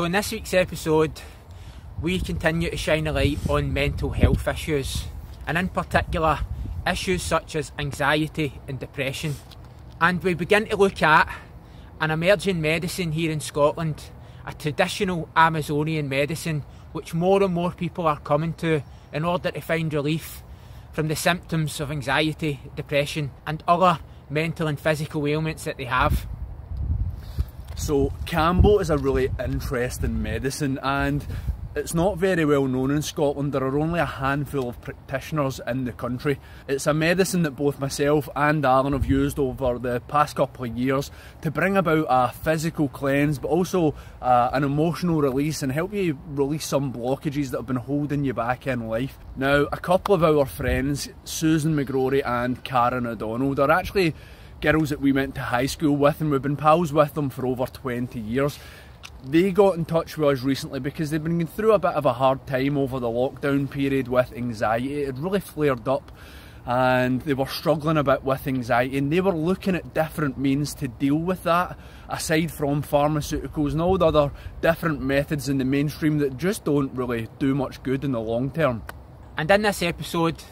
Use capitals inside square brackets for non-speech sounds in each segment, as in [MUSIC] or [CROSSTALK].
So, in this week's episode, we continue to shine a light on mental health issues, and in particular, issues such as anxiety and depression. And we begin to look at an emerging medicine here in Scotland, a traditional Amazonian medicine which more and more people are coming to in order to find relief from the symptoms of anxiety, depression, and other mental and physical ailments that they have. So, Kambo is a really interesting medicine, and it's not very well known in Scotland. There are only a handful of practitioners in the country. It's a medicine that both myself and Alan have used over the past couple of years to bring about a physical cleanse, but also uh, an emotional release and help you release some blockages that have been holding you back in life. Now, a couple of our friends, Susan McGrory and Karen O'Donnell, are actually girls that we went to high school with and we've been pals with them for over 20 years they got in touch with us recently because they've been through a bit of a hard time over the lockdown period with anxiety. It had really flared up and they were struggling a bit with anxiety and they were looking at different means to deal with that aside from pharmaceuticals and all the other different methods in the mainstream that just don't really do much good in the long term. And in this episode,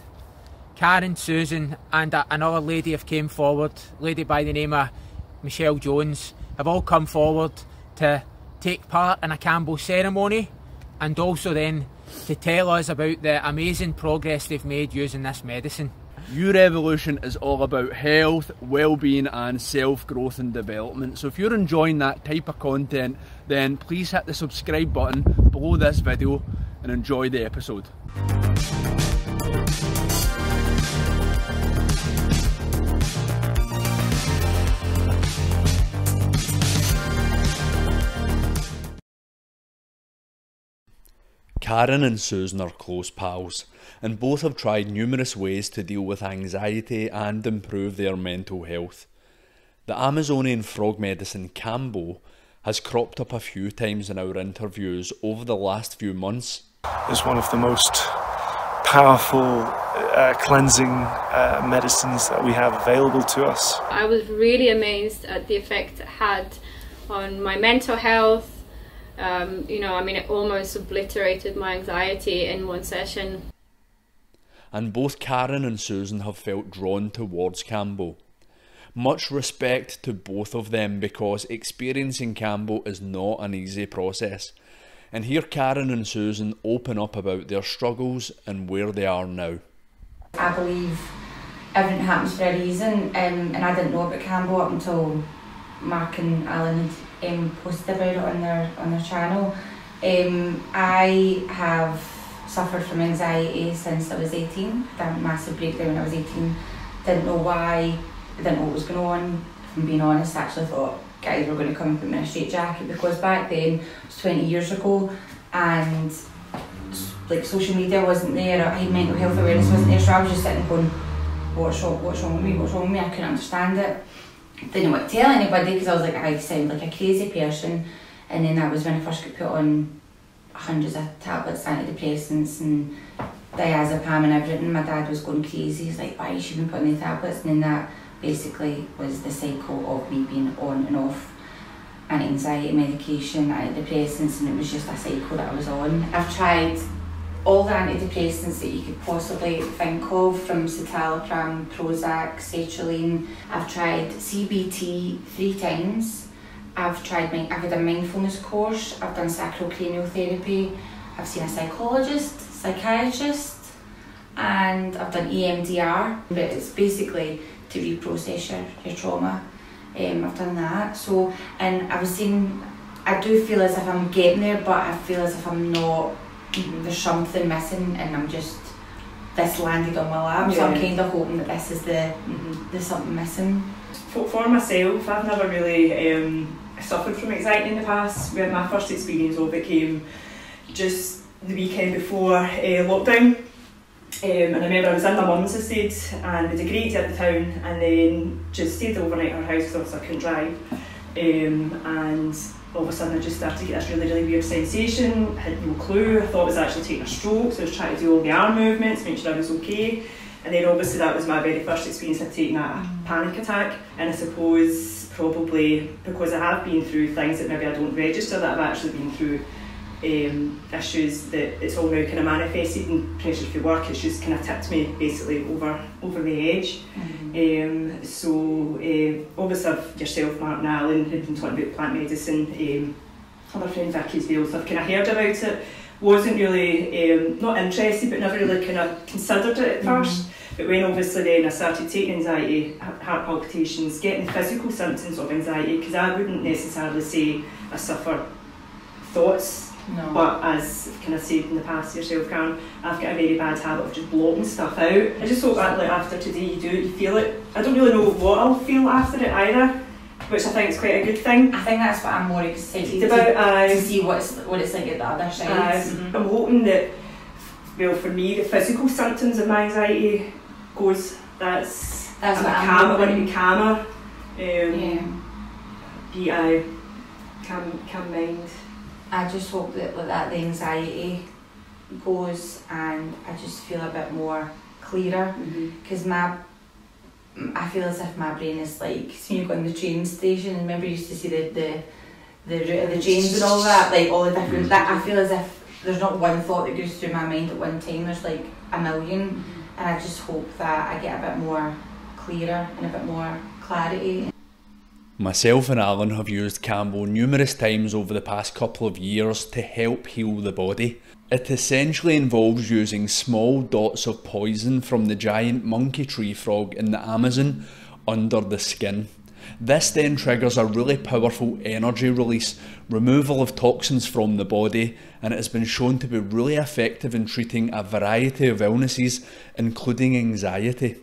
Karen, Susan and another lady have came forward, lady by the name of Michelle Jones, have all come forward to take part in a Kambo ceremony and also then to tell us about the amazing progress they've made using this medicine. YouRevolution is all about health, well-being and self-growth and development. So if you're enjoying that type of content, then please hit the subscribe button below this video and enjoy the episode. Karen and Susan are close pals, and both have tried numerous ways to deal with anxiety and improve their mental health. The Amazonian frog medicine Kambo has cropped up a few times in our interviews over the last few months. It's one of the most powerful uh, cleansing uh, medicines that we have available to us. I was really amazed at the effect it had on my mental health, um, you know, I mean, it almost obliterated my anxiety in one session. And both Karen and Susan have felt drawn towards Kambo. Much respect to both of them because experiencing Kambo is not an easy process. And here Karen and Susan open up about their struggles and where they are now. I believe everything happens for a reason, um, and I didn't know about Kambo up until Marc and Alan had um, posted about it on their on their channel. Um, I have suffered from anxiety since I was 18. That massive breakdown when I was 18. Didn't know why, didn't know what was going on. If I'm being honest, I actually thought guys were going to come and put me in a straight jacket because back then, it was 20 years ago, and like social media wasn't there, I had mental health awareness wasn't there, so I was just sitting going, what's wrong, what's wrong with me, what's wrong with me, I couldn't understand it didn't want to tell anybody because I was like, I sound like a crazy person. And then that was when I first got put on hundreds of tablets, antidepressants, and diazepam and everything. My dad was going crazy. He's like, why you been putting the tablets? And then that basically was the cycle of me being on and off anti-anxiety medication, antidepressants, and it was just a cycle that I was on. I've tried all the antidepressants that you could possibly think of, from citalopram, Prozac, sertraline. I've tried CBT three times. I've tried, I've had a mindfulness course. I've done sacrocranial therapy. I've seen a psychologist, psychiatrist, and I've done EMDR. But it's basically to reprocess your, your trauma. Um, I've done that. So, and I was saying, I do feel as if I'm getting there, but I feel as if I'm not. There's something missing and I'm just this landed on my lap. Yeah. So I'm kind of hoping that this is the mm-hmm. the something missing. For, for myself, I've never really um, suffered from anxiety in the past. Where my first experience of it came just the weekend before uh, lockdown. Um, and I remember I was in my mum's estate and we had a great day at the town and then just stayed overnight at her house because I couldn't drive. Um, and all of a sudden I just started to get this really, really weird sensation, I had no clue, I thought I was actually taking a stroke, so I was trying to do all the arm movements, make sure I was okay. And then obviously that was my very first experience of taking a panic attack. And I suppose probably because I have been through things that maybe I don't register that I've actually been through um, issues that it's all now kind of manifested and pressure for work. It's just kind of tipped me basically over over the edge. Um, so uh, obviously I've, yourself, Marc and Alan had been talking about plant medicine. Um, other friend Vicky's so I've kind of heard about it. Wasn't really um, not interested, but never really kind of considered it at first. But when obviously then I started taking anxiety, heart palpitations, getting physical symptoms of anxiety, because I wouldn't necessarily say I suffer thoughts No. but as I've kind of said in the past yourself, Karen, I've got a very bad habit of just blocking stuff out. I just hope that like after today you do it, you feel it. I don't really know what I'll feel after it either, which I think is quite a good thing. I think that's what I'm more excited about to, to uh, see what's what it's like at the other side. uh, I'm hoping that, well, for me, the physical symptoms of my anxiety goes. That's That's I'm what I'm calm. I want to be calmer. Um, Yeah. Be I calm, calm mind. I just hope that like that the anxiety goes and I just feel a bit more clearer. Mm-hmm. Because my I feel as if my brain is like so you go in the train station and remember you used to see the the the route of the trains and all that? Like all the different that I feel as if there's not one thought that goes through my mind at one time. There's like a million. Mm-hmm. And I just hope that I get a bit more clearer and a bit more clarity Myself and Alan have used Kambo numerous times over the past couple of years to help heal the body. It essentially involves using small dots of poison from the giant monkey tree frog in the Amazon under the skin. This then triggers a really powerful energy release, removal of toxins from the body, and it has been shown to be really effective in treating a variety of illnesses, including anxiety.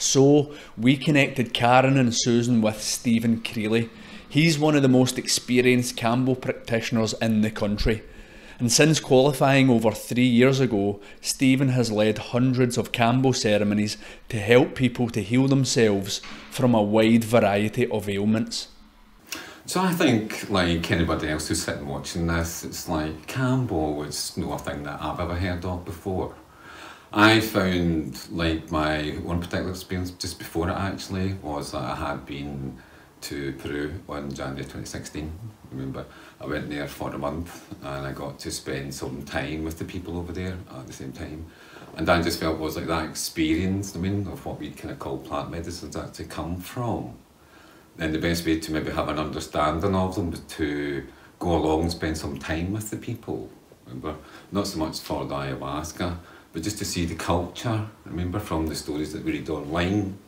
So we connected Karen and Susan with Stephen Crielly. He's one of the most experienced Kambo practitioners in the country. And since qualifying over three years ago, Stephen has led hundreds of Kambo ceremonies to help people to heal themselves from a wide variety of ailments. So I think, like anybody else who's sitting watching this, it's like Kambo is no thing that I've ever heard of before. I found, like my one particular experience just before it actually, was that I had been to Peru on January 2016. Remember, I went there for a month and I got to spend some time with the people over there at the same time. And I just felt was like that experience, I mean, of what we kind of call plant medicines actually come from then the best way to maybe have an understanding of them was to go along and spend some time with the people. Remember, not so much for the ayahuasca, but just to see the culture. Remember from the stories that we read online.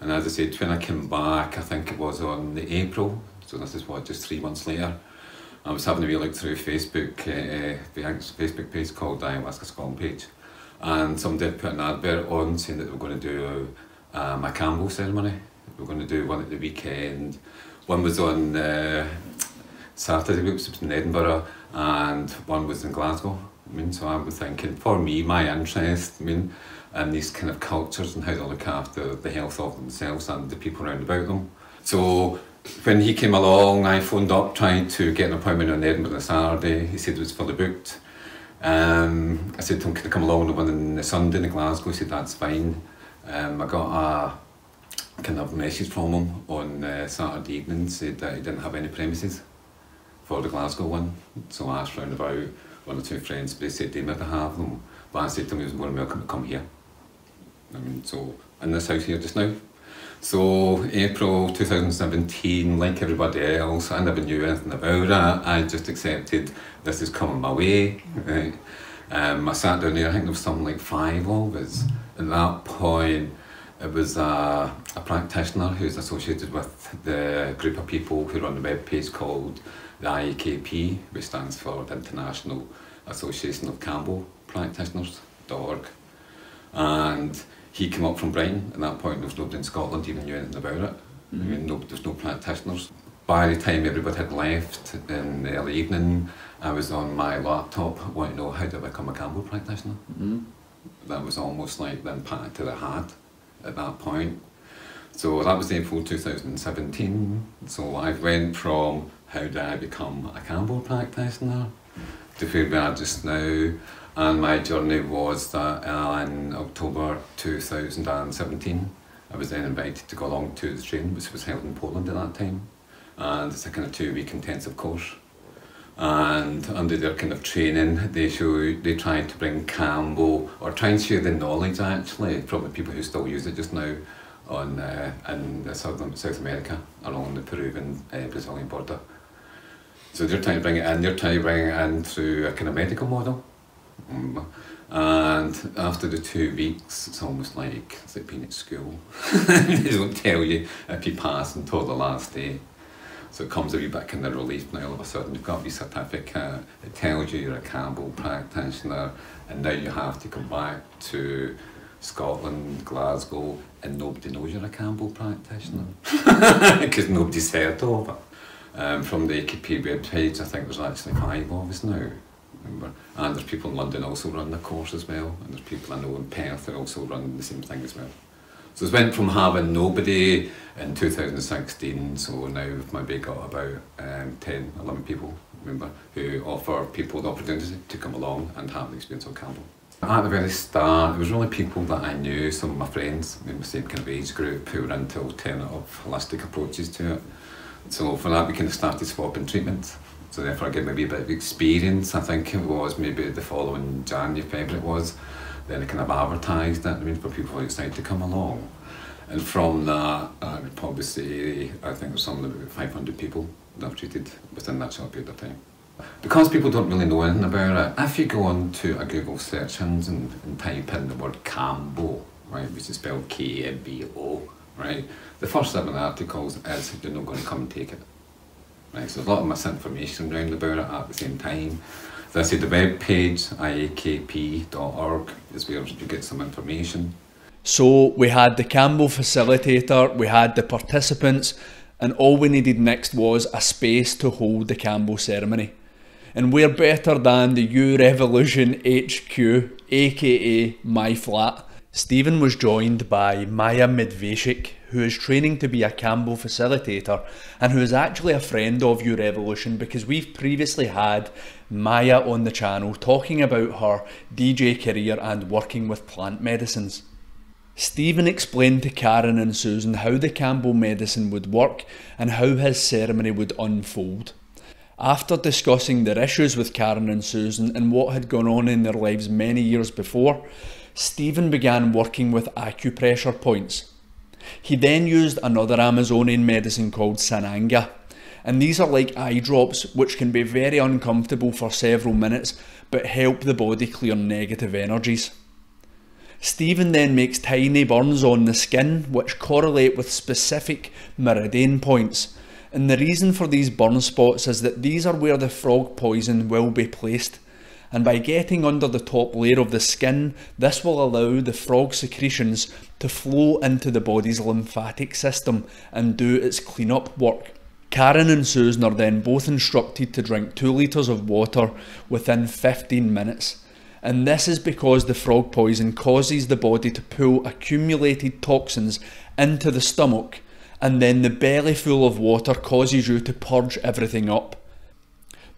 And as I said, when I came back, I think it was on the April, so this is what just three months later. I was having a wee look through Facebook, uh, the Facebook page called Ayahuasca Scotland page, and somebody put an advert on saying that they were going to do um, a Kambo ceremony. We were going to do one at the weekend. One was on uh, Saturday, which was in Edinburgh, and one was in Glasgow. I mean, so I was thinking, for me, my interest, I mean, in these kind of cultures and how they look after the health of themselves and the people around about them. So when he came along, I phoned up trying to get an appointment on Edinburgh on Saturday. He said it was fully booked. Um, I said to him, can I come along to one on the Sunday in Glasgow? He said, that's fine. Um, I got a kind of message from him on uh, Saturday evening, said that he didn't have any premises for the Glasgow one. So I asked round about one or two friends, but they said they might have them. But I said to him he was more than welcome to come here. I mean, so in this house here just now. So April 2017, like everybody else, I never knew anything about it. I just accepted this is coming my way. Right? Um, I sat down there, I think there was something like five of us. At that point, it was a, a practitioner who's associated with the group of people who run the web page called the IAKP, which stands for the International Association of Kambo Practitioners.org. And he came up from Brighton. At that point, there was nobody in Scotland even knew anything about it. I mm-hmm. mean, no, there was no practitioners. By the time everybody had left in the early evening, I was on my laptop wanting to know how to become a Kambo practitioner. Mm-hmm. That was almost like the impact that I had at that point. So that was April 2017. So I went from how do I become a Kambo practitioner where we just now. And my journey was that uh, in October 2017, I was then invited to go along to the training, which was held in Poland at that time. And it's a kind of two week intensive course. And under their kind of training, they show they try to bring Kambo or try and share the knowledge actually from the people who still use it just now on uh, in South, South America along the Peruvian uh, Brazilian border. So they're trying to bring it in, they're trying to bring it in through a kind of medical model. Mm. And after the two weeks, it's almost like it's like being at school. [LAUGHS] they don't tell you if you pass until the last day. So it comes a wee bit kind of relief now all of a sudden you've got wee certificate, it tells you you're a Kambo practitioner and now you have to come back to Scotland, Glasgow and nobody knows you're a Kambo practitioner [LAUGHS] because nobody's heard of it. Um, from the AKP webpage I think there's actually five of us now. Remember? And there's people in London also run the course as well and there's people I know in Perth that also run the same thing as well. So it went from having nobody in 2016, so now we've maybe got about um, 10, 11 people, remember, who offer people the opportunity to come along and have the experience on Kambo. At the very start, it was really people that I knew, some of my friends in the same kind of age group who were into alternative holistic approaches to it. So for that we kind of started swapping treatment. So therefore I get maybe a bit of experience, I think it was maybe the following January, February it was then I kind of advertised that I mean, for people outside to come along. And from that, I would probably say, I think there's something about 500 people that I've treated within that short period of time. Because people don't really know anything about it, if you go on to a Google search engine and type in the word Kambo, right, which is spelled K-A-B-O, right, the first seven articles is you're not going to come and take it. Right, so there's a lot of misinformation around about it at the same time. As I said, the web page, iakp.org, is where you get some information. So we had the Kambo facilitator, we had the participants, and all we needed next was a space to hold the Kambo ceremony. And we're better than the YouRevolution HQ, aka My Flat. Stephen was joined by Maya Medveshik, who is training to be a Kambo facilitator and who is actually a friend of YouRevolution because we've previously had Maya on the channel talking about her DJ career and working with plant medicines. Stephen explained to Karen and Susan how the Kambo medicine would work and how his ceremony would unfold. After discussing their issues with Karen and Susan and what had gone on in their lives many years before, Stephen began working with acupressure points. He then used another Amazonian medicine called Sananga and these are like eye drops which can be very uncomfortable for several minutes but help the body clear negative energies. Stephen then makes tiny burns on the skin which correlate with specific meridian points and the reason for these burn spots is that these are where the frog poison will be placed and by getting under the top layer of the skin this will allow the frog secretions to flow into the body's lymphatic system and do its clean-up work. Karen and Susan are then both instructed to drink 2 litres of water within 15 minutes. And this is because the frog poison causes the body to pull accumulated toxins into the stomach, and then the belly full of water causes you to purge everything up.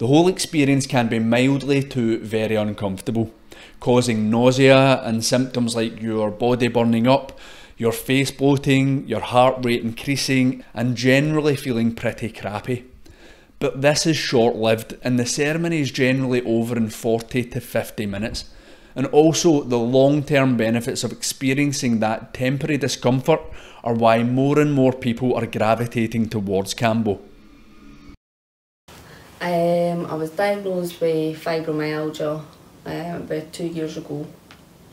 The whole experience can be mildly to very uncomfortable, causing nausea and symptoms like your body burning up, your face bloating, your heart rate increasing, and generally feeling pretty crappy. But this is short lived, and the ceremony is generally over in 40 to 50 minutes. And also, the long term benefits of experiencing that temporary discomfort are why more and more people are gravitating towards Kambo. Um, I was diagnosed with fibromyalgia um, about two years ago.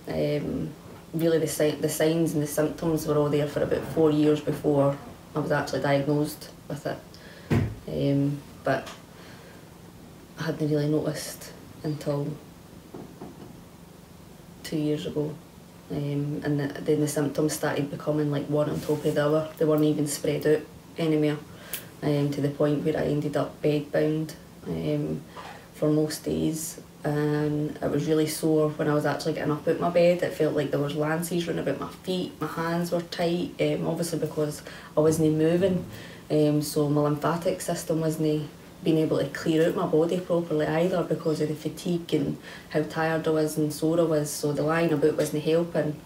Um, really the, the signs and the symptoms were all there for about four years before I was actually diagnosed with it. Um, but I hadn't really noticed until two years ago. Um, and the, then the symptoms started becoming like one on top of the other. They weren't even spread out anymore um, to the point where I ended up bedbound um, for most days and it was really sore when I was actually getting up out of my bed. It felt like there was lances running about my feet, my hands were tight, um, obviously because I wasn't moving, um, so my lymphatic system wasn't being able to clear out my body properly either because of the fatigue and how tired I was and sore I was. So the lying about wasn't helping.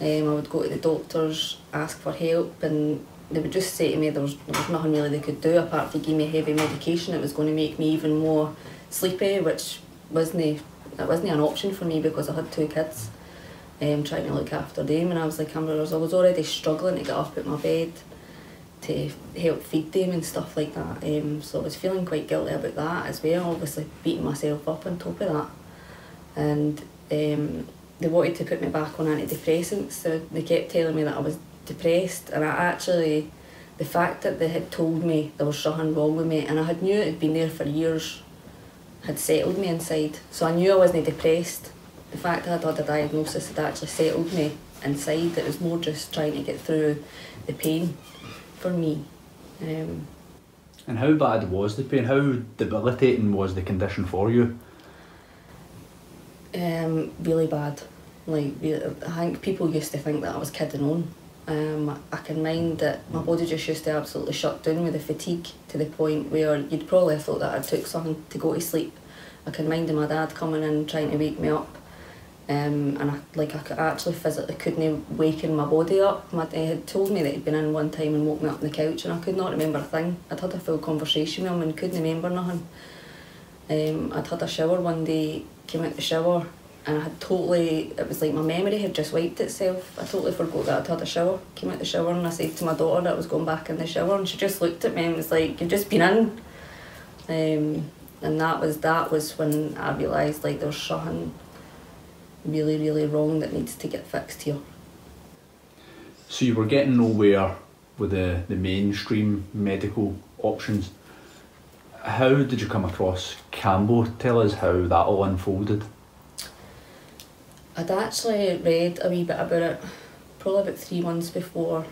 Um, I would go to the doctors, ask for help, and they would just say to me there was, nothing really they could do apart from give me heavy medication. It was going to make me even more sleepy, which wasn't that wasn't an option for me because I had two kids. Um, trying to look after them, and I was like, I was already struggling to get up out my bed to help feed them and stuff like that. Um, so I was feeling quite guilty about that as well, obviously beating myself up on top of that. And um, they wanted to put me back on antidepressants, so they kept telling me that I was depressed, and I actually, the fact that they had told me there was something wrong with me, and I had knew it had been there for years, had settled me inside. So I knew I wasn't depressed. The fact that I'd had a diagnosis had actually settled me inside. It was more just trying to get through the pain for me. Um, and how bad was the pain? How debilitating was the condition for you? Um, really bad. Like, I think people used to think that I was kidding on. Um, I can mind that my body just used to absolutely shut down with the fatigue to the point where you'd probably have thought that I took something to go to sleep. I can mind my dad coming in trying to wake me up um, and I, like I could actually physically couldn't waken my body up. My dad had told me that he'd been in one time and woke me up on the couch and I could not remember a thing. I'd had a full conversation with him and couldn't remember nothing. Um, I'd had a shower one day, came out the shower and I had totally, it was like my memory had just wiped itself. I totally forgot that I'd had a shower. Came out the shower and I said to my daughter that I was going back in the shower and she just looked at me and was like, you've just been in. Um, and that was that was when I realised like there was something really, really wrong that needs to get fixed here. So you were getting nowhere with the, the mainstream medical options. How did you come across Kambo? Tell us how that all unfolded. I'd actually read a wee bit about it probably about three months before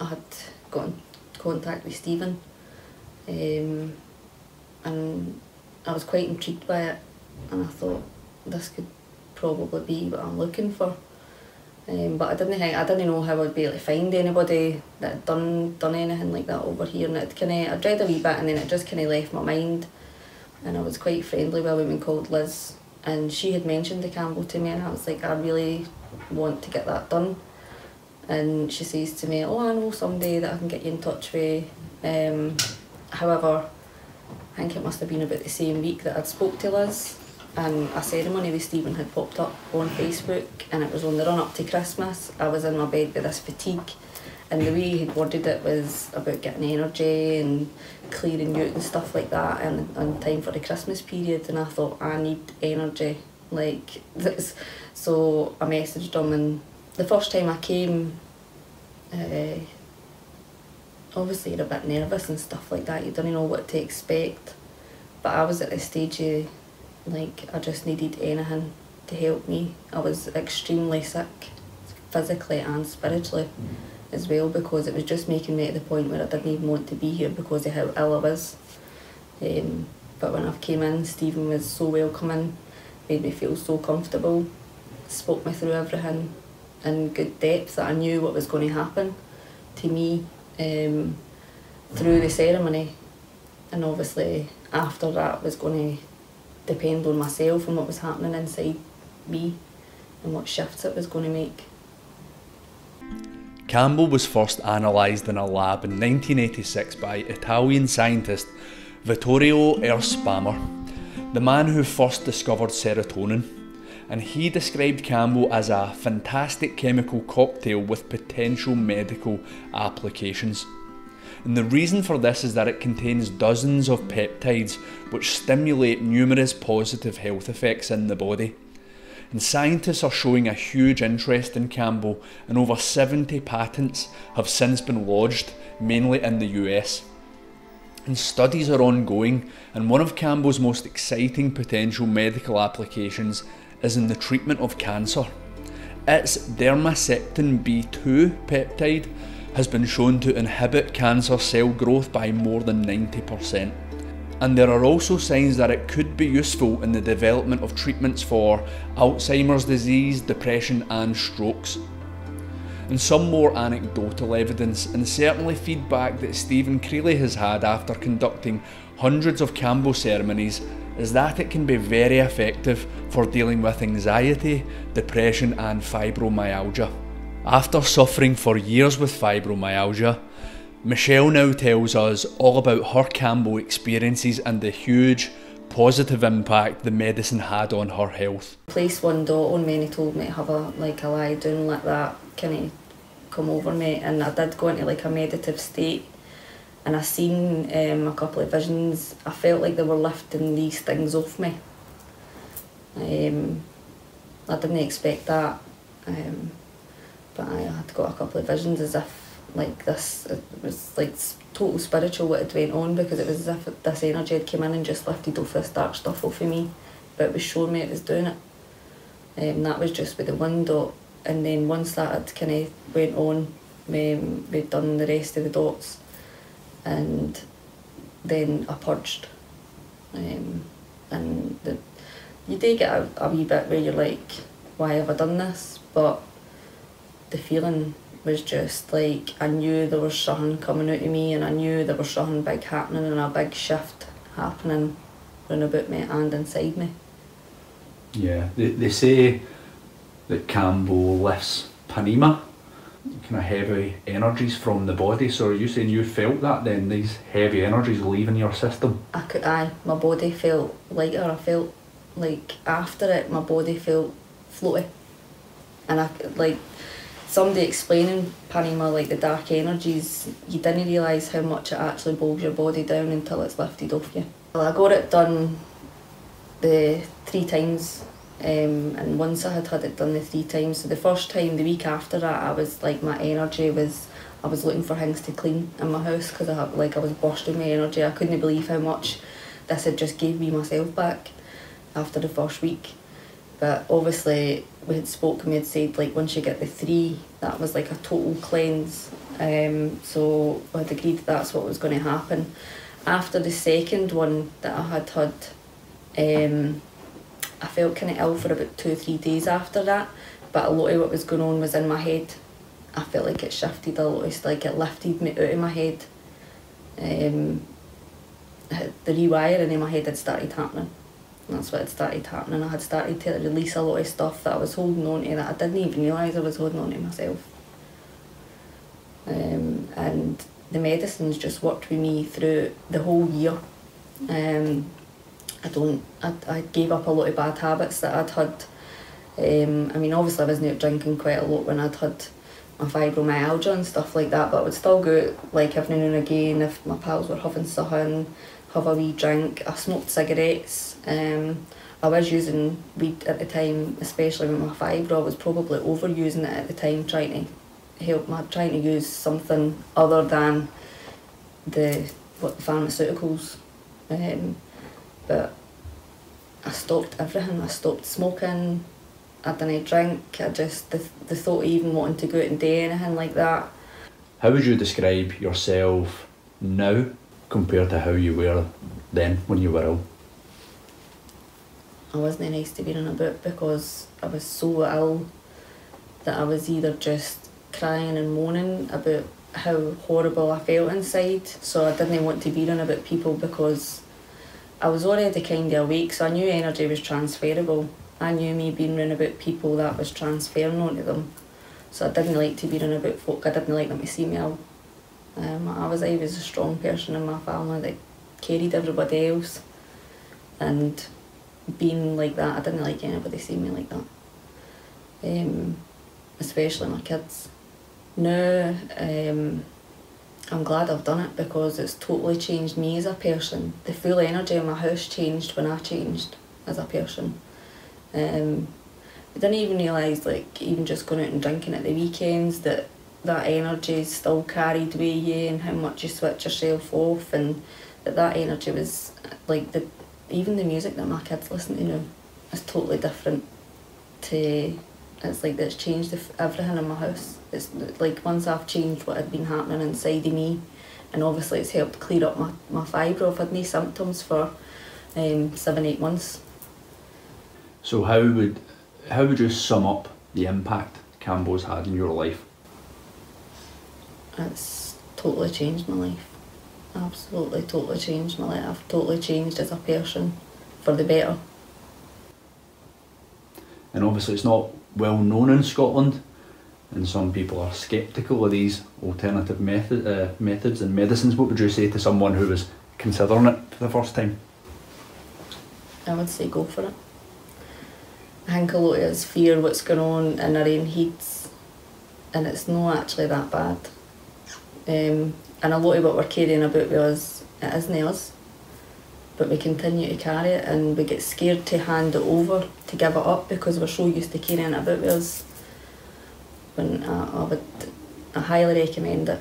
I had got in contact with Stephen. Um, and I was quite intrigued by it and I thought this could probably be what I'm looking for. Um, but I didn't think, I didn't know how I'd be able to find anybody that had done done anything like that over here and it kinda I read a wee bit and then it just kinda left my mind and I was quite friendly with a woman called Liz and she had mentioned the Kambo to me and I was like I really want to get that done and she says to me oh I know somebody that I can get you in touch with um, however I think it must have been about the same week that I'd spoke to Liz and a ceremony with Stephen had popped up on Facebook and it was on the run up to Christmas. I was in my bed with this fatigue and the way he'd worded it was about getting energy and clearing out and stuff like that and, and time for the Christmas period and I thought I need energy like this. So I messaged him and the first time I came uh, obviously you're a bit nervous and stuff like that you don't know what to expect. But I was at the stage of like I just needed anything to help me. I was extremely sick, physically and spiritually as well, because it was just making me at the point where I didn't even want to be here because of how ill I was. Um, but when I came in, Stephen was so welcoming, made me feel so comfortable, spoke me through everything in good depth that I knew what was going to happen to me um, through the ceremony. And obviously after that was going to depend on myself and what was happening inside me and what shifts it was going to make. Kambo was first analysed in a lab in 1986 by Italian scientist Vittorio Erspamer, the man who first discovered serotonin, and he described Kambo as a fantastic chemical cocktail with potential medical applications. And the reason for this is that it contains dozens of peptides which stimulate numerous positive health effects in the body. And scientists are showing a huge interest in Kambo, and over 70 patents have since been lodged, mainly in the US. And studies are ongoing, and one of Kambo's most exciting potential medical applications is in the treatment of cancer. Its dermaseptin B2 peptide has been shown to inhibit cancer cell growth by more than 90%. And there are also signs that it could be useful in the development of treatments for Alzheimer's disease, depression, and strokes. And some more anecdotal evidence, and certainly feedback that Stephen Crielly has had after conducting hundreds of Kambo ceremonies is that it can be very effective for dealing with anxiety, depression, and fibromyalgia. After suffering for years with fibromyalgia, Michelle now tells us all about her Kambo experiences and the huge positive impact the medicine had on her health. Placed one dot on me and he told me to have a like a lie down like that can of come over me and I did go into like a meditative state and I seen um, a couple of visions. I felt like they were lifting these things off me. Um, I didn't expect that, um, but I had got a couple of visions as if like this it was like total spiritual what had went on because it was as if this energy had come in and just lifted off this dark stuff off of me, but it was showing me it was doing it. Um, that was just with the one dot, and then once that had kind of went on, um, we'd done the rest of the dots and then I purged. Um, and the, you do get a, a wee bit where you're like, why have I done this? But the feeling was just like I knew there was something coming out of me and I knew there was something big happening and a big shift happening round about me and inside me. Yeah, they, they say that Kambo lifts Panema kind of heavy energies from the body. So are you saying you felt that then, these heavy energies leaving your system? I could, aye, my body felt lighter. I felt like after it, my body felt floaty. And I like somebody explaining Panema, like the dark energies, you didn't realise how much it actually bogs your body down until it's lifted off you. Well, I got it done the three times um, and once I had had it done the three times, so the first time, the week after that, I was like my energy was, I was looking for things to clean in my house because I had like I was bursting my energy. I couldn't believe how much this had just gave me myself back after the first week. But obviously we had spoken, we had said like once you get the three, that was like a total cleanse. Um, so we had agreed that that's what was going to happen. After the second one that I had had, um, I felt kind of ill for about two or three days after that, but a lot of what was going on was in my head. I felt like it shifted a lot, it's like it lifted me out of my head. Um, the rewiring in my head had started happening. And that's what had started happening. I had started to release a lot of stuff that I was holding on to that I didn't even realise I was holding on to myself. Um, and the medicines just worked with me through the whole year. Um, I don't, I, I gave up a lot of bad habits that I'd had. Um, I mean, obviously I wasn't out drinking quite a lot when I'd had my fibromyalgia and stuff like that, but I would still go like every now and again if my pals were having something, have a wee drink. I smoked cigarettes. Um, I was using weed at the time, especially with my fibro. I was probably overusing it at the time, trying to help my trying to use something other than the what the pharmaceuticals. Um, but I stopped everything. I stopped smoking. I didn't drink. I just the, the thought of even wanting to go out and do anything like that. How would you describe yourself now compared to how you were then when you were ill? I wasn't nice to be in a about because I was so ill that I was either just crying and moaning about how horrible I felt inside. So I didn't want to be around about people because I was already kind of awake, so I knew energy was transferable. I knew me being around about people that was transferring onto them. So I didn't like to be around about folk. I didn't like them to see me ill. Um, I was I was a strong person in my family that carried everybody else, and being like that, I didn't like anybody seeing me like that. Um, especially my kids. Now, um, I'm glad I've done it because it's totally changed me as a person. The full energy in my house changed when I changed as a person. Um, I didn't even realise, like, even just going out and drinking at the weekends, that that energy is still carried with you and how much you switch yourself off and that that energy was, like, the even the music that my kids listen to now is totally different to it's like it's changed everything in my house. It's like once I've changed what had been happening inside of me, and obviously it's helped clear up my, my fibro. I've had no symptoms for um, seven, eight months. So how would how would you sum up the impact Kambo's had in your life? It's totally changed my life. Absolutely, totally changed my life. I've totally changed as a person for the better. And obviously, it's not well known in Scotland, and some people are sceptical of these alternative method, uh, methods and medicines. What would you say to someone who was considering it for the first time? I would say go for it. I think a lot of us fear what's going on in our own heads, and it's not actually that bad. Um, and a lot of what we're carrying about with us, it isn't us. But we continue to carry it and we get scared to hand it over, to give it up because we're so used to carrying it about with us. When I, I would, I highly recommend it.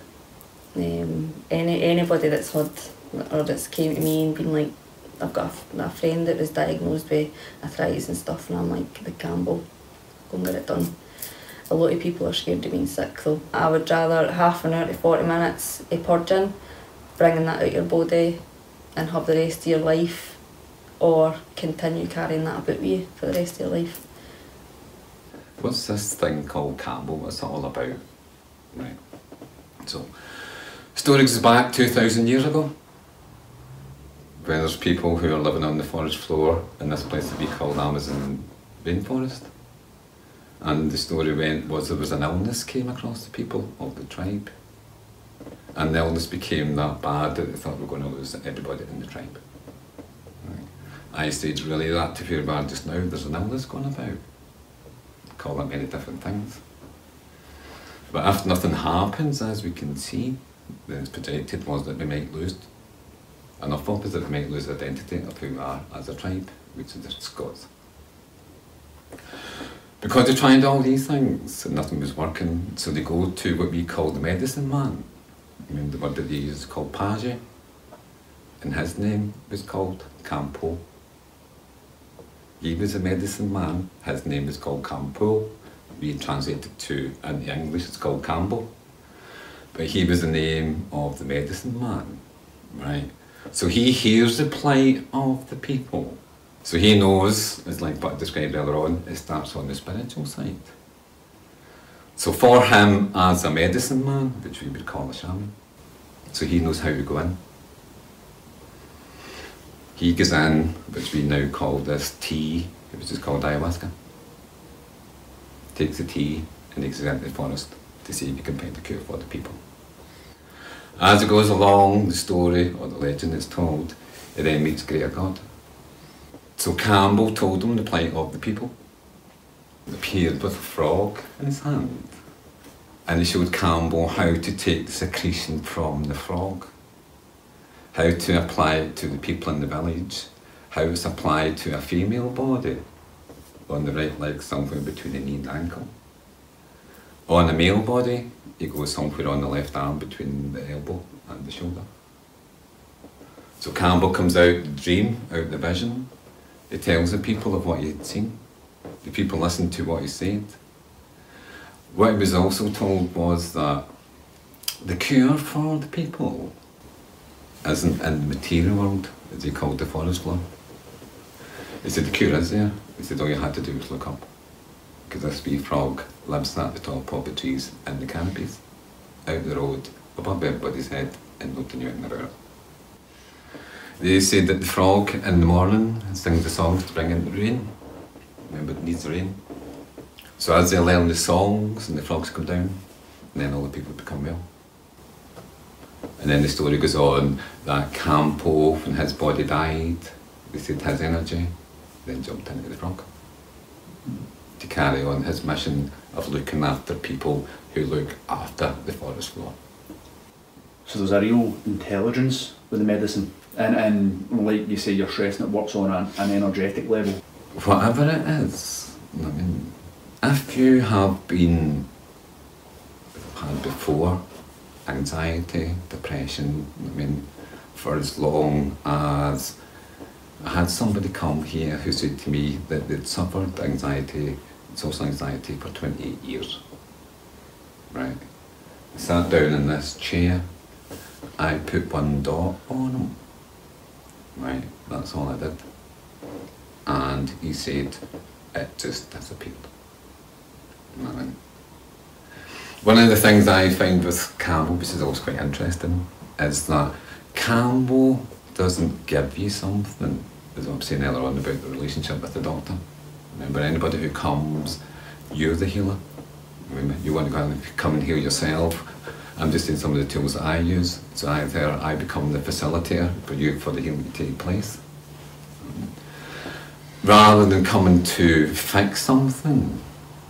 Um, any anybody that's had or that's came to me and been like, I've got a, a friend that was diagnosed with arthritis and stuff, and I'm like, the Kambo, go and get it done. A lot of people are scared of being sick though. I would rather half an hour to 40 minutes of purging, bringing that out your body and have the rest of your life or continue carrying that about with you for the rest of your life. What's this thing called Kambo? What's it all about? Right. So, story goes back 2,000 years ago when there's people who are living on the forest floor in this place that we call the Amazon rainforest. And the story went was there was an illness came across the people of the tribe. And the illness became that bad that they thought we were going to lose everybody in the tribe. Right. I said, really, that to feel bad just now, there's an illness going about. Call it many different things. But if nothing happens, as we can see, then it's projected was that we might lose enough of us that we might lose identity of who we are as a tribe, which is the Scots. Because they tried all these things and nothing was working, so they go to what we call the medicine man. I mean, the word that they use is called Paget, and his name was called Campo. He was a medicine man, his name is called Campo. We translated to, in English, it's called Kambo. But he was the name of the medicine man, right? So he hears the plight of the people. So he knows, as like I described earlier on, it starts on the spiritual side. So for him as a medicine man, which we would call a shaman, so he knows how to go in. He goes in, which we now call this tea, which is called ayahuasca. Takes the tea and takes it into the forest to see if he can find a cure for the people. As it goes along, the story or the legend is told, it then meets greater God. So Kambo told him the plight of the people. He appeared with a frog in his hand. And he showed Kambo how to take the secretion from the frog, how to apply it to the people in the village, how it's applied to a female body on the right leg, somewhere between the knee and ankle. On a male body, it goes somewhere on the left arm between the elbow and the shoulder. So Kambo comes out the dream, out the vision. He tells the people of what he had seen. The people listened to what he said. What he was also told was that the cure for the people isn't in the material world, as he called the forest floor. He said the cure is there. He said all you had to do was look up because this wee frog lives at the top of the trees in the canopies, out the road, above everybody's head, and nobody knew anything about it. They say that the frog in the morning sings the songs to bring in the rain. Remember, it needs rain. So as they learn the songs and the frogs come down, then all the people become well. And then the story goes on that Campo, when his body died, they said his energy, then jumped into the frog to carry on his mission of looking after people who look after the forest floor. So there's a real intelligence with the medicine, and, and like you say, you're stressing it works on an, energetic level. Whatever it is, I mean, if you have been had before anxiety, depression, I mean, for as long as I had somebody come here who said to me that they'd suffered anxiety social anxiety for 28 years. Right? I sat down in this chair, I put one dot on him. Right? That's all I did. And he said, it just disappeared. Nothing. One of the things I find with Kambo, which is always quite interesting, is that Kambo doesn't give you something, as I'm saying earlier on about the relationship with the doctor. Remember, anybody who comes, you're the healer. Remember, you want to go and come and heal yourself. I'm just in some of the tools that I use. So either I become the facilitator for you for the healing to take place. Rather than coming to fix something,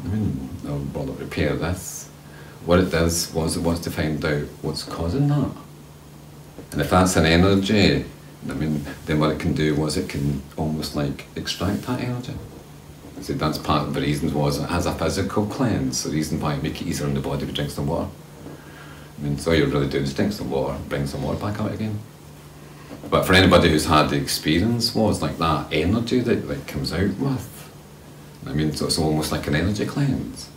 I mean, I'll bother repair this. What it does was it wants to find out what's causing that. And if that's an energy, I mean, then what it can do was it can almost like extract that energy. So that's part of the reasons was it has a physical cleanse. The reason why it make it easier on the body to drink some water. I mean, so you're really doing drink some water, bring some water back out again. But for anybody who's had the experience was like that energy that, that comes out with. I mean, so it's almost like an energy cleanse.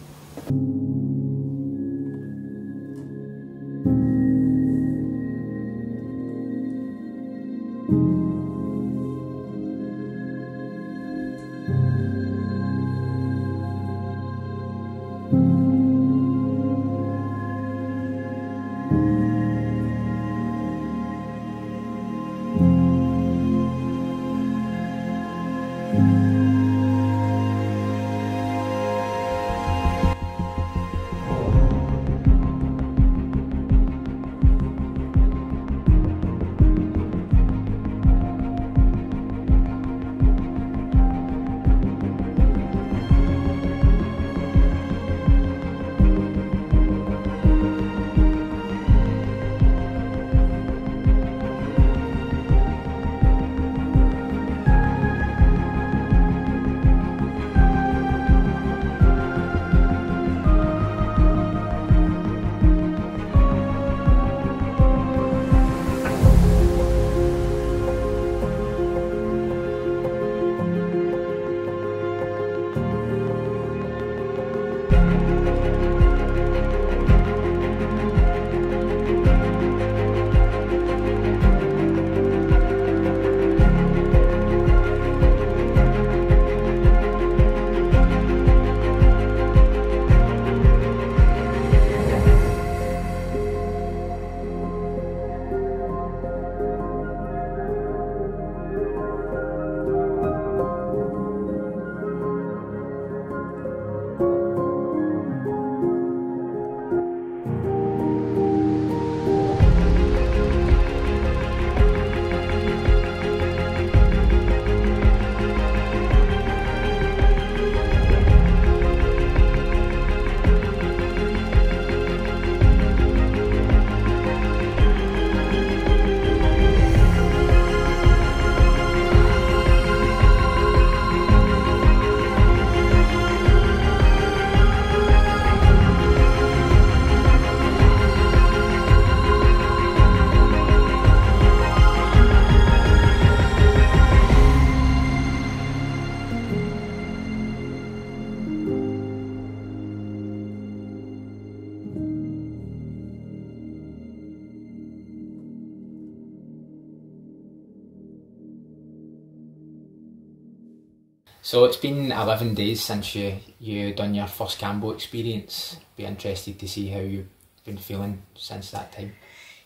So it's been 11 days since you you done your first Kambo experience. Be interested to see how you've been feeling since that time.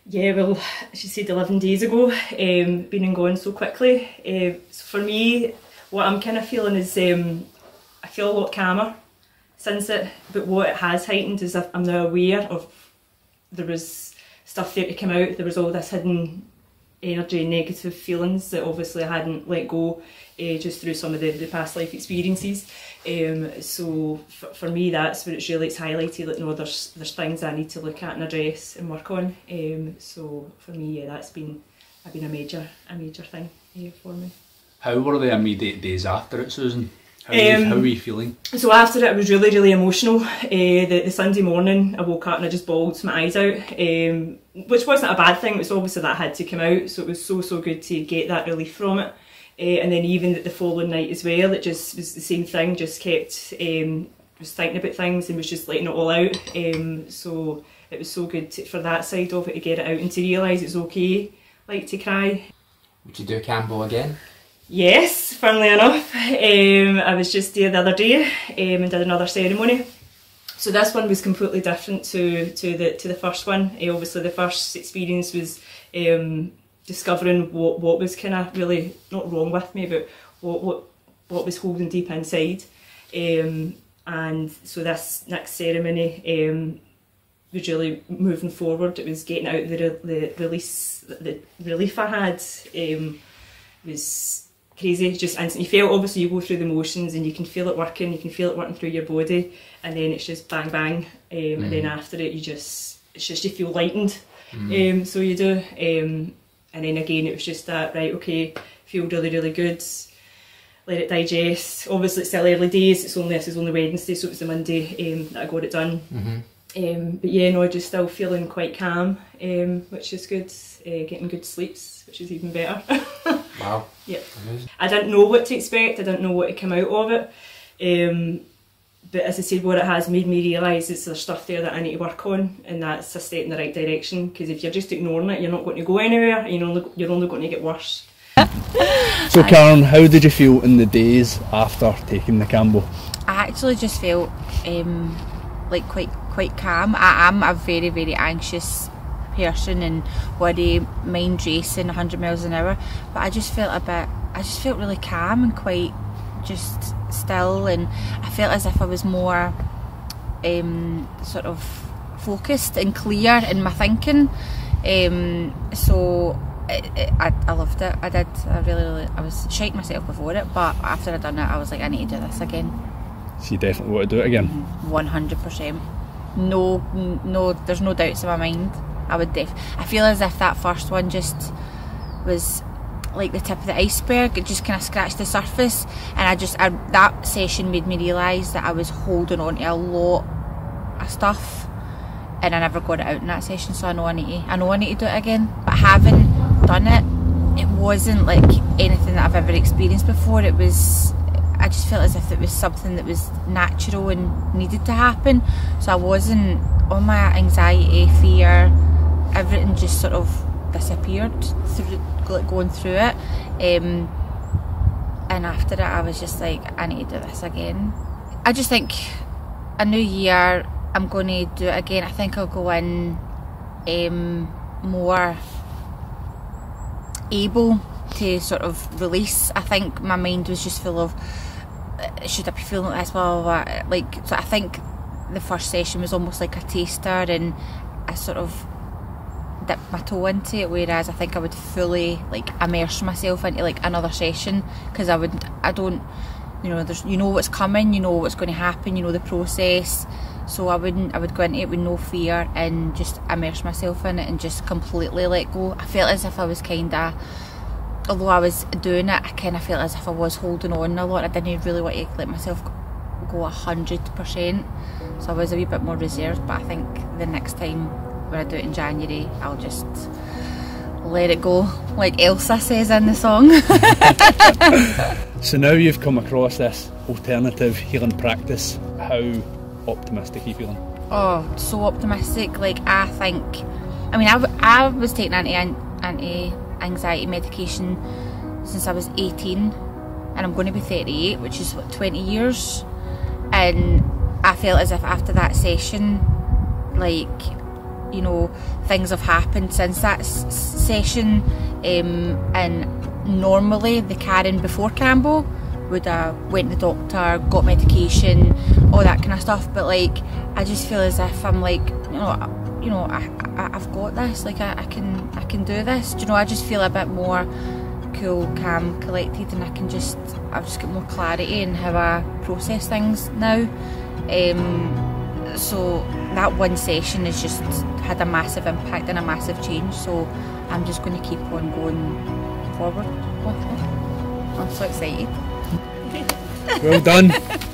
Yeah, well, as you said, 11 days ago, um, been and gone so quickly. Uh, so for me, what I'm kind of feeling is um, I feel a lot calmer since it, but what it has heightened is I'm now aware of there was stuff there to come out, there was all this hidden energy, negative feelings that obviously I hadn't let go uh, just through some of the, the past life experiences. Um, so for, for me, that's where it's really it's highlighted that no, there's there's things I need to look at and address and work on. Um, so for me, yeah, that's been have been a major a major thing uh, for me. How were the immediate days after it, Susan? How, um, you, how were you feeling? So after it, I was really, really emotional. Uh, the, the Sunday morning, I woke up and I just bawled my eyes out, um, which wasn't a bad thing. It was obviously that had to come out, so it was so, so good to get that relief from it. Uh, and then even the following night as well, it just was the same thing. Just kept um, was thinking about things and was just letting it all out. Um, so it was so good to, for that side of it to get it out and to realise it's okay, like to cry. Would you do Kambo again? Yes, funnily enough. Um, I was just there the other day um, and did another ceremony. So this one was completely different to to the to the first one. Uh, obviously, the first experience was um, discovering what, what was kind of really not wrong with me, but what what what was holding deep inside. Um, and so this next ceremony um, was really moving forward. It was getting out the the release, the relief I had um, was crazy. Just instant. You feel obviously you go through the motions and you can feel it working. You can feel it working through your body, and then it's just bang bang. Um, mm. And then after it, you just it's just you feel lightened. Mm. Um, so you do. Um, and then again, it was just that right. Okay, feel really really good let it digest. Obviously, it's still early days. It's only this is only Wednesday, so it's the Monday um, that I got it done. Mm-hmm. Um, but yeah, no, just still feeling quite calm, um, which is good. Uh, getting good sleeps, which is even better. [LAUGHS] wow. Yeah. I didn't know what to expect. I didn't know what to come out of it. Um, but as I said, what it has made me realise is there's stuff there that I need to work on, and that's a step in the right direction. Because if you're just ignoring it, you're not going to go anywhere. You're only you're only going to get worse. [LAUGHS] so, Karen, how did you feel in the days after taking the Kambo? I actually just felt um, like quite quite calm. I am a very very anxious person and worry, mind racing 100 miles an hour. But I just felt a bit. I just felt really calm and quite just still, and I felt as if I was more um, sort of focused and clear in my thinking. Um, so it, it, I, I loved it. I did. I really, really, I was shaking myself before it, but after I'd done it, I was like, I need to do this again. So you definitely want to do it again? Mm-hmm. One hundred percent. No, no. There's no doubts in my mind. I would def. I feel as if that first one just was like the tip of the iceberg. It just kind of scratched the surface, and I just I, that session made me realise that I was holding on to a lot of stuff, and I never got it out in that session. So I know I need to. I know I need to do it again. But having done it, it wasn't like anything that I've ever experienced before. It was, I just felt as if it was something that was natural and needed to happen. So I wasn't, all my anxiety, fear, everything just sort of disappeared through like going through it. Um, and after that, I was just like, I need to do this again. I just think a new year, I'm going to do it again. I think I'll go in um, more able to sort of release. I think my mind was just full of uh, should I be feeling like this, blah, blah, blah. like so. I think the first session was almost like a taster, and I sort of dipped my toe into it. Whereas I think I would fully like immerse myself into like another session because I would I don't you know there's you know what's coming, you know what's going to happen, you know the process. So I wouldn't I would go into it with no fear and just immerse myself in it and just completely let go. I felt as if I was kinda although I was doing it, I kinda felt as if I was holding on a lot. I didn't really want to let myself go a hundred percent. So I was a wee bit more reserved, but I think the next time when I do it in January I'll just let it go, like Elsa says in the song. [LAUGHS] so now you've come across this alternative healing practice, how optimistic are you feeling? Oh, so optimistic. Like, I think, I mean, I, I was taking anti, anti anxiety medication since I was 18, and I'm going to be 38, which is what, 20 years. And I felt as if after that session, like, you know, things have happened since that session. Um, and normally, the Karen before Kambo would have went to the doctor, got medication, all that kind of stuff. But like, I just feel as if I'm like, you know, you know, I, I have got this. Like, I, I can I can do this. Do you know? I just feel a bit more cool, calm, collected, and I can just I've just got more clarity in how I process things now. Um, so that one session has just had a massive impact and a massive change. So I'm just going to keep on going forward with it. I'm so excited. Well done. [LAUGHS]